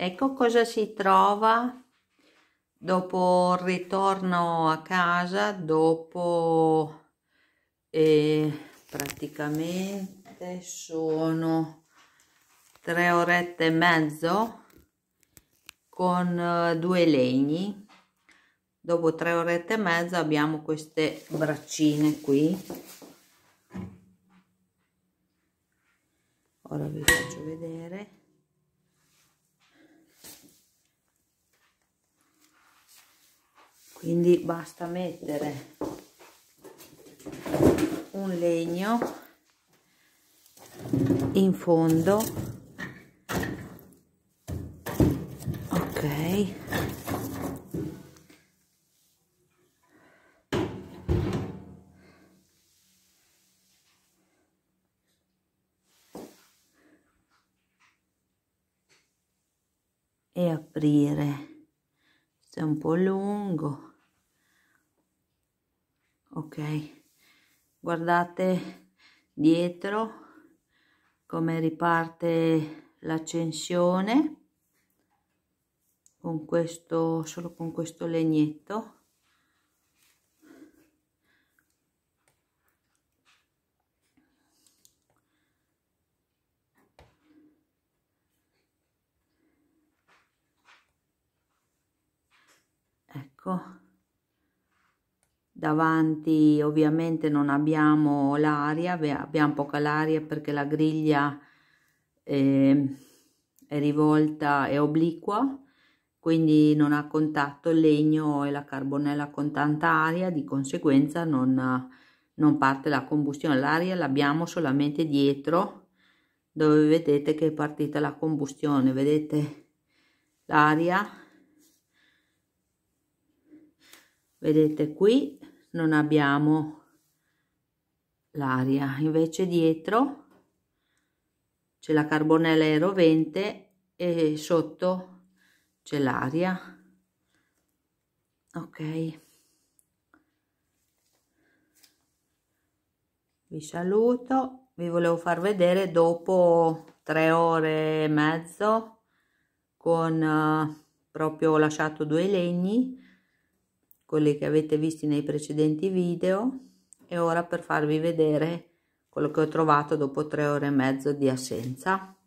ecco cosa si trova dopo il ritorno a casa dopo eh, praticamente sono tre orette e mezzo con eh, due legni. Dopo tre orette e mezza abbiamo queste braccine qui. Ora vi faccio vedere quindi basta mettere un legno in fondo. Ok. E aprire è un po' lungo. Ok. Guardate dietro come riparte l'accensione con questo solo con questo legnetto ecco davanti ovviamente non abbiamo l'aria abbiamo poca l'aria perché la griglia eh, è rivolta è obliqua quindi non ha contatto il legno e la carbonella con tanta aria di conseguenza non, non parte la combustione. L'aria l'abbiamo solamente dietro dove vedete che è partita la combustione. Vedete l'aria vedete qui non abbiamo l'aria invece dietro c'è la carbonella aerovente e sotto c'è l'aria. Ok. Vi saluto vi volevo far vedere dopo tre ore e mezzo con uh, proprio ho lasciato due legni quelli che avete visti nei precedenti video. E ora per farvi vedere quello che ho trovato dopo tre ore e mezzo di assenza